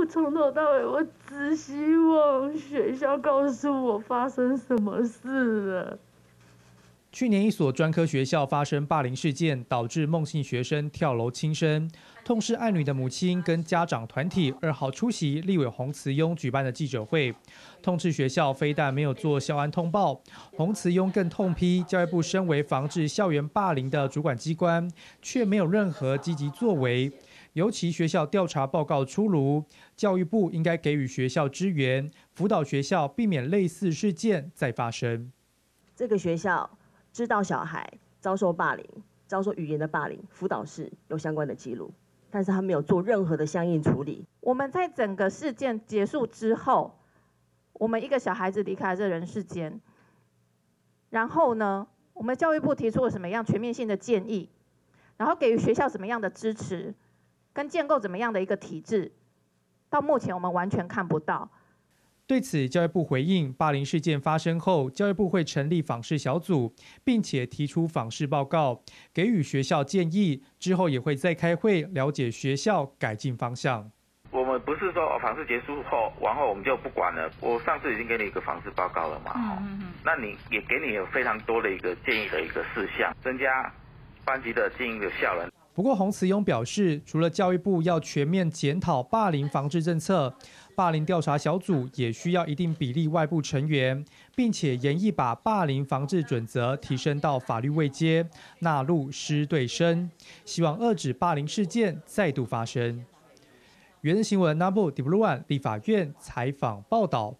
我从头到尾，我只希望学校告诉我发生什么事了。去年一所专科学校发生霸凌事件，导致孟姓学生跳楼轻生。痛失爱女的母亲跟家长团体二号出席立委洪慈庸举办的记者会，痛斥学校非但没有做校安通报，洪慈庸更痛批教育部身为防治校园霸凌的主管机关，却没有任何积极作为。尤其学校调查报告出炉，教育部应该给予学校支援，辅导学校避免类似事件再发生。这个学校。知道小孩遭受霸凌、遭受语言的霸凌，辅导室有相关的记录，但是他没有做任何的相应处理。我们在整个事件结束之后，我们一个小孩子离开了这人世间，然后呢，我们教育部提出了什么样全面性的建议，然后给予学校什么样的支持，跟建构怎么样的一个体制，到目前我们完全看不到。对此，教育部回应：霸凌事件发生后，教育部会成立访视小组，并且提出访视报告，给予学校建议。之后也会再开会，了解学校改进方向。我们不是说访视结束后，往后我们就不管了。我上次已经给你一个访视报告了嘛？嗯嗯嗯。那你也给你有非常多的一个建议的一个事项，增加班级的经营的效能。不过，洪慈庸表示，除了教育部要全面检讨霸凌防治政策，霸凌调查小组也需要一定比例外部成员，并且严议把霸凌防治准则提升到法律位阶，纳入师对生，希望遏止霸凌事件再度发生。原新闻 Number W One 立法院采访报道。